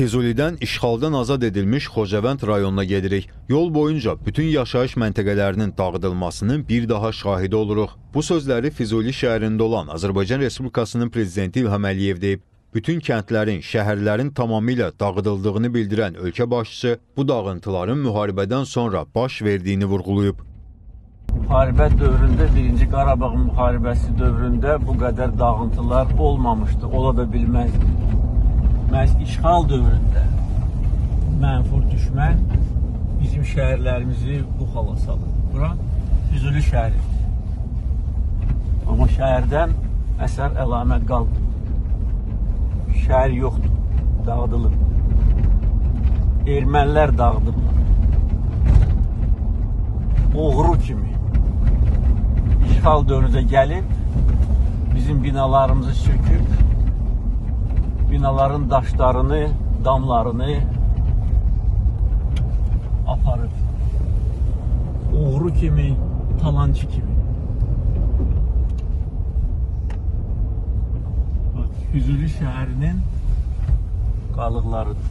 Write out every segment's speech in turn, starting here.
Füzulidən işğaldan azad edilmiş Xocavənd rayonuna gedirik. Yol boyunca bütün yaşayış məntəqələrinin dağıdılmasının bir daha şahidi oluruq. Bu sözləri Füzuli şəhərində olan Azərbaycan Respublikasının prezidenti İlham Əliyev deyib. Bütün kəndlərin, şəhərlərin tamamilə dağıdıldığını bildirən ölkə başçısı bu dağıntıların müharibədən sonra baş verdiyini vurğulayıb. Müharibə dövründə, 1-ci Qarabağ müharibəsi dövründə bu qədər dağıntılar olmamışdı, ola da bilməzdi. Məhz işğal dövründə mənfur düşmən bizim şəhərlərimizi bu hala salır. Bura Füzuli şəhəridir. Amma şəhərdən əsər əlamət qalmır. Şəhər yoxdur, dağıdılıb. Ermənilər dağıdıblar. Oğru kimi işğal dövründə gəlib bizim binalarımızı söküb binaların daşlarını, damlarını aparıb. Oğru kimi, talancı kimi. Bax, Füzuli şəhərinin qalıqlarıdır.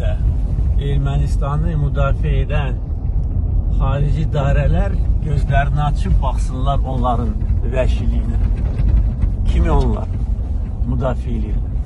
Də Ermənistanı müdafiə edən xarici idarələr gözlərini açıb baxsınlar onların vəhşiliyinə. Kimi onlar müdafiə edirlər?